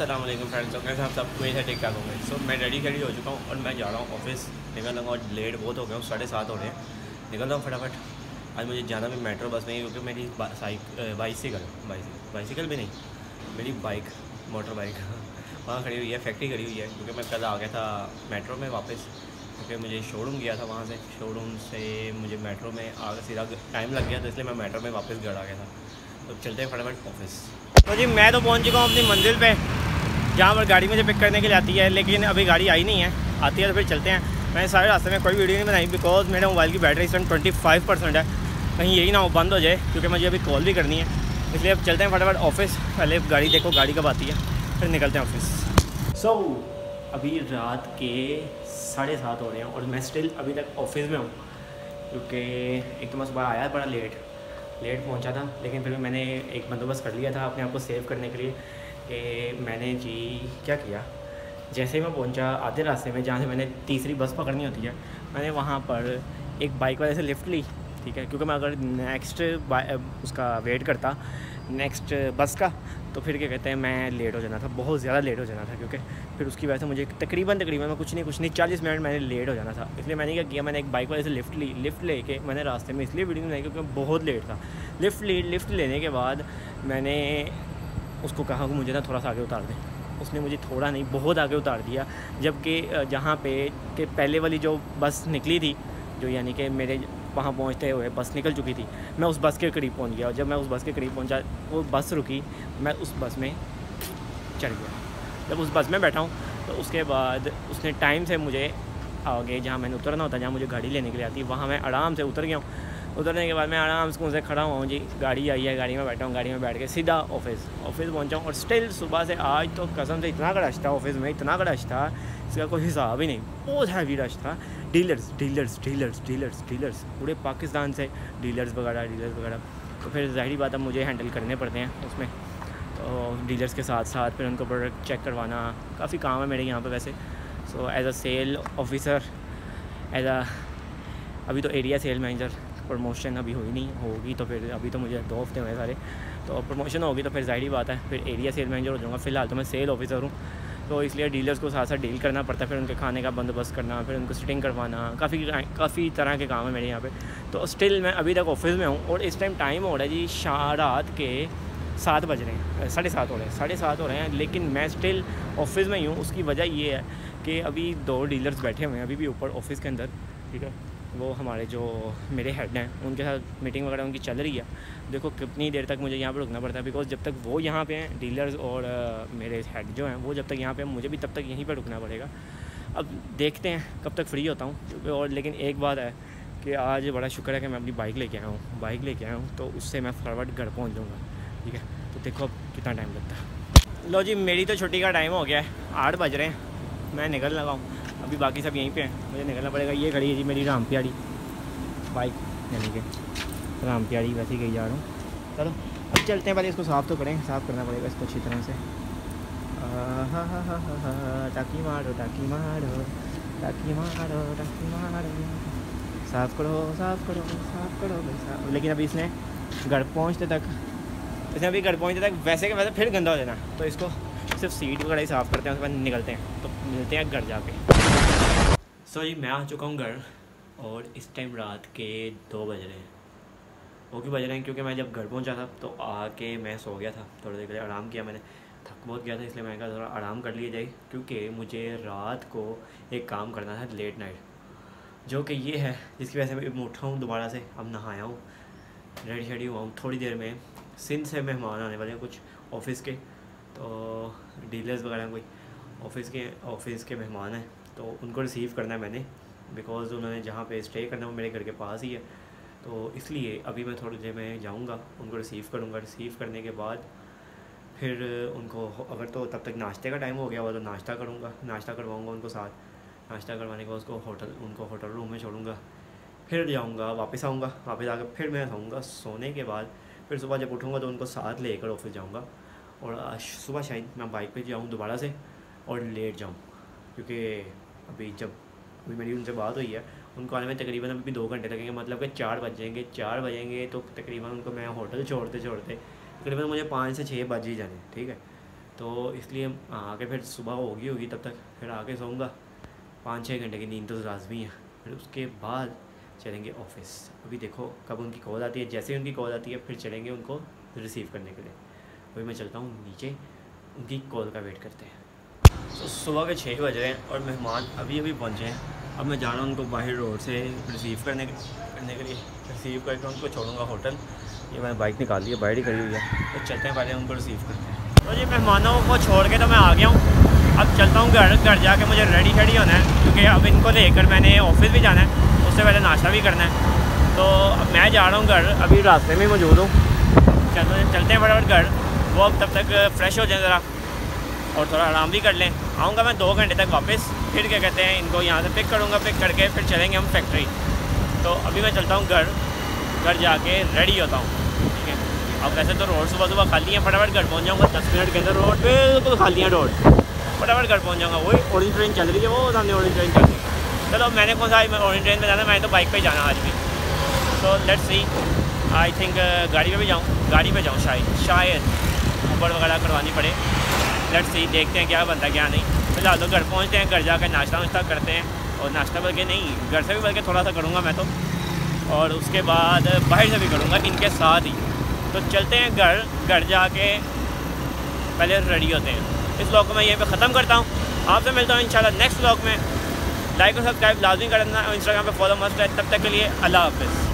Aslam friends तो कैसे आप सब? कोई है ठीक ठाक होंगे। सो मैं रेडी खड़ी हो चुका हूँ और मैं जा रहा हूँ ऑफ़िस निकल रहा और लेट बहुत हो गया हूँ, साढ़े सात हो रहे हैं। निकल रहा हूँ फटाफट। आज मुझे जाना भी मेट्रो बस में ही, क्योंकि मेरी बाइसिकल बाइसिकल बाइसिकल भी नहीं, मेरी बाइक मोटर बाइक वहाँ खड़ी हुई है फैक्ट्री खड़ी हुई है, क्योंकि मैं कल आ गया था मेट्रो में वापस। क्योंकि मुझे शोरूम गया था वहाँ से। शोरूम से मुझे मेट्रो में आगे सीधा टाइम लग गया तो इसलिए मैं मेट्रो में वापस घर आ गया था। तो चलते हैं फटाफट ऑफ़िस तो जी, मैं तो पहुँच चुका हूँ अपनी मंजिल पे। जहाँ पर गाड़ी मुझे पिक करने के लिए आती है लेकिन अभी गाड़ी आई नहीं है। आती है तो फिर चलते हैं। मैंने सारे रास्ते में कोई वीडियो नहीं बनाई बिकॉज़ मेरे मोबाइल की battery time twenty five percent है। कहीं यही ना हो बंद हो जाए क्योंकि मुझे अभी कॉल भी करनी है। इसलिए अब चलते हैं फटाफट ऑफ़िस पहले गाड़ी देखो गाड़ी कब आती है फिर निकलते हैं ऑफ़िस सो so, अभी रात के साढ़े सात हो रहे हैं और मैं स्टिल अभी तक ऑफ़िस में हूँ क्योंकि एक तो मैं सुबह आया बड़ा लेट लेट पहुँचा था लेकिन फिर भी मैंने एक बंदोबस्त कर लिया था अपने आप को सेव करने के लिए। कि मैंने जी, क्या किया? जैसे ही मैं पहुँचा, आधे रास्ते में जहाँ से मैंने तीसरी बस पकड़नी होती है, मैंने वहाँ पर एक बाइक वाले से लिफ्ट ली, ठीक है? क्योंकि मैं अगर नेक्स्ट उसका वेट करता नेक्स्ट बस का तो फिर क्या कहते हैं, मैं लेट हो जाना था, बहुत ज़्यादा लेट हो जाना था, क्योंकि फिर उसकी वजह से मुझे तकरीबन तकरीबन मैं कुछ नहीं कुछ नहीं, चालीस मिनट मैंने लेट हो जाना था। इसलिए मैंने क्या किया, मैंने एक बाइक वाले से लिफ्ट ली लिफ्ट लेके मैंने रास्ते में, इसलिए वीडियो नहीं, क्योंकि बहुत लेट था। लिफ्ट ली लिफ्ट लेने के बाद मैंने उसको कहा कि मुझे ना थोड़ा सा आगे उतार दें। उसने मुझे थोड़ा नहीं, बहुत आगे उतार दिया। जबकि जहाँ पे के पहले वाली जो बस निकली थी, जो यानी कि मेरे वहाँ पहुँचते हुए बस निकल चुकी थी, मैं उस बस के करीब पहुँच गया। और जब मैं उस बस के करीब पहुँचा, वो बस रुकी, मैं उस बस में चढ़ गया। जब उस बस में बैठा हूँ तो उसके बाद उसने टाइम से मुझे आगे जहाँ मैंने उतरना होता, जहाँ मुझे गाड़ी लेने के लिए आती, वहाँ मैं आराम से उतर गया हूँ। उतरने के बाद मैं आराम से उनसे खड़ा हुआ हूँ, जी, गाड़ी आई है, गाड़ी में बैठा हूँ, गाड़ी में बैठ के सीधा ऑफ़िस ऑफ़िस पहुँचा हूँ और स्टिल सुबह से आज तो कसम से इतना का रश था ऑफ़िस में, इतना का रश था, इसका कोई हिसाब ही नहीं, बहुत हैवी रश था। Dealers dealers dealers dealers dealers पूरे पाकिस्तान से डीलर्स वगैरह डीलर्स वगैरह। तो फिर ज़ाहरी बात अब मुझे हैंडल करने पड़ते हैं उसमें। तो डीलर्स के साथ साथ फिर उनको प्रोडक्ट चेक करवाना, काफ़ी काम है मेरे यहाँ पर वैसे। So as a sale officer as a अभी तो एरिया सेल मैनेजर प्रमोशन अभी हुई नहीं, होगी तो फिर अभी तो मुझे दो हफ़्ते हुए सारे। तो प्रमोशन होगी तो फिर ज़ाहरी बात है, फिर एरिया सेल मैनेजर हो जाऊँगा फ़िलहाल तो मैं सेल ऑफिसर हूँ। तो इसलिए डीलर्स को साथ साथ डील करना पड़ता है, फिर उनके खाने का बंदोबस्त करना, फिर उनको सिटिंग करवाना, काफ़ी काफ़ी तरह के काम है मेरे यहाँ पे। तो स्टिल मैं अभी तक ऑफ़िस में हूँ और इस टाइम टाइम हो रहा है जी शाह रात के सात बज रहे हैं, साढ़े सात हो रहे हैं, साढ़े सात हो रहे हैं, लेकिन मैं स्टिल ऑफ़िस में ही हूँ। उसकी वजह ये है कि अभी दो डीलर्स बैठे हुए हैं, अभी भी ऊपर ऑफ़िस के अंदर, ठीक है? वो हमारे जो मेरे हेड हैं उनके साथ मीटिंग वगैरह उनकी चल रही है। देखो कितनी देर तक मुझे यहाँ पर रुकना पड़ता है बिकॉज़ जब तक वो यहाँ पे हैं डीलर्स और uh, मेरे हेड जो हैं वो जब तक यहाँ पे मुझे भी तब तक यहीं पर रुकना पड़ेगा। अब देखते हैं कब तक फ्री होता हूँ और लेकिन एक बात है कि आज बड़ा शुक्र है कि मैं अपनी बाइक लेके आया हूँ। बाइक लेके आया हूँ तो उससे मैं फॉरवर्ड घर पहुँच जाऊँगा ठीक है? तो देखो अब कितना टाइम लगता है। लो जी मेरी तो छुट्टी का टाइम हो गया है आठ बज रहे हैं मैं निकल लगा हूँ। अभी बाकी सब यहीं पे हैं। मुझे निकलना पड़ेगा। ये खड़ी है जी मेरी राम प्यारी बाइक यानी कि राम प्यारी वैसे ही गई जा रहा हूँ। चलो, अब चलते हैं पहले इसको साफ़ तो करें। साफ़ करना पड़ेगा इसको अच्छी तरह से। टाकी मारो टाकी मारो टाकी मारो टाकी मारो। साफ़ करो साफ़ करो साफ़ करो साफ़ लेकिन अभी इसने घर पहुँचते तक, इसने अभी घर पहुँचते तक वैसे के वैसे फिर गंदा हो जाना। तो इसको सिर्फ़ सीट वगैरह ही साफ़ करते हैं, उसके बाद निकलते हैं। तो मिलते हैं घर जाके। सो जी मैं आ चुका हूँ घर, और इस टाइम रात के दो बज रहे हैं। वो क्यों बज रहे हैं? क्योंकि मैं जब घर पहुँचा था तो आके मैं सो गया था। थोड़ी देर के लिए आराम किया मैंने। थक बहुत गया था, इसलिए मैंने कहा थोड़ा आराम कर लिया जाए, क्योंकि मुझे रात को एक काम करना था लेट नाइट जो कि ये है, जिसकी वजह से मैं उठा हूँ दोबारा से, अब नहाया हूँ। रेडी शेडी हुआ हूँ थोड़ी देर में। सिंध से मेहमान आने वाले हैं कुछ ऑफ़िस के। तो डीलर्स वगैरह कोई ऑफ़िस के ऑफ़िस के मेहमान हैं तो उनको रिसीव करना है मैंने बिकॉज़ उन्होंने जहाँ पे स्टे करना है, वो मेरे घर के पास ही है। तो इसलिए अभी मैं थोड़ी देर में जाऊँगा, उनको रिसीव करूँगा। रिसीव करने के बाद फिर उनको अगर तो तब तक नाश्ते का टाइम हो गया हुआ तो नाश्ता करूँगा, नाश्ता करवाऊँगा उनको साथ। नाश्ता करवाने के बाद उसको होटल, उनको होटल रूम में छोड़ूँगा। फिर जाऊँगा, वापस आऊँगा, वापस आकर फिर मैं सोऊँगा। सोने के बाद फिर सुबह जब उठूँगा तो उनको साथ लेकर ऑफ़िस जाऊँगा। और सुबह शायद मैं बाइक पे जाऊँ, दोबारा से, और लेट जाऊँ। क्योंकि अभी जब, अभी मेरी उनसे बात हुई है, उनको आने में तकरीबन अभी दो घंटे लगेंगे मतलब कि चार बजेंगे चार बजेंगे तो तकरीबन उनको मैं होटल छोड़ते छोड़ते तकरीबन मुझे पाँच से छः बज ही जाने ठीक है? तो इसलिए आके फिर सुबह होगी होगी तब तक फिर आके सोऊँगा। पाँच छः घंटे की नींद तो लाजमी है। फिर उसके बाद चलेंगे ऑफ़िस। अभी देखो कब उनकी कॉल आती है, जैसे ही उनकी कॉल आती है, फिर चलेंगे उनको रिसीव करने के लिए। अभी मैं चलता हूँ नीचे, उनकी कॉल का वेट करते हैं। तो सुबह के छः बज रहे हैं और मेहमान अभी अभी पहुँचे हैं। अब मैं जा रहा हूँ उनको बाहर रोड से रिसीव करने करने के लिए। रिसीव करके उनको छोड़ूँगा होटल। ये मैंने बाइक निकाल ली है, बाहर ही खड़ी हुई है। तो चलते हैं, पहले उनको रिसीव करते हैं। तो जी, मेहमानों को छोड़ के तो मैं आ गया हूँ। अब चलता हूँ घर घर जाके मुझे रेडी शेडी होना है, क्योंकि अब इनको लेकर मैंने ऑफ़िस भी जाना है। उससे पहले नाश्ता भी करना है। तो अब मैं जा रहा हूँ घर, अभी रास्ते में मौजूद हूँ। चलते चलते हैं फटाफट घर। वो अब तब तक फ्रेश हो जाए ज़रा। और थोड़ा आराम भी कर लें। आऊँगा मैं दो घंटे तक वापस। फिर क्या कहते हैं, इनको यहाँ से पिक करूँगा पिक करके फिर चलेंगे हम फैक्ट्री तो अभी मैं चलता हूँ घर। घर जाके रेडी होता हूँ। ठीक है? अब वैसे तो रोड सुबह सुबह खाली है, फटाफट घर पहुँच जाऊँगा। दस मिनट के अंदर रोड बिल्कुल खाली है रोड फटाफट घर पहुँच जाऊँगा। वही ऑरेंज ट्रेन चल रही है, वो सामने ऑरेंज ट्रेन चल रही है। चलो, मैंने कौन सा ऑरेंज ट्रेन में जाना मैंने तो बाइक पर जाना आज भी। तो लेट्स सी आई थिंक गाड़ी पे भी जाऊँ। गाड़ी पे जाऊँ शायद। शायद। ऊपर वगैरह करवानी पड़े। लेट्स सी देखते हैं क्या बनता है, क्या नहीं। फ़िलहाल तो घर पहुँचते हैं, घर जाकर नाश्ता वाश्ता करते हैं। और नाश्ता बल्कि नहीं, घर से भी बल्कि थोड़ा सा करूँगा मैं तो। और उसके बाद बाहर से भी करूँगा, इनके साथ ही। तो चलते हैं घर घर जाके पहले रेडी होते हैं। इस ब्लॉग को मैं यहीं पे ख़त्म करता हूँ। आपसे मिलता हूँ इंशाल्लाह नेक्स्ट ब्लॉग में। लाइक और सब्सक्राइब लाजमी करना, और इंस्टाग्राम पे फॉलो मस्त है तब तक के लिए अल्लाह हाफिज़।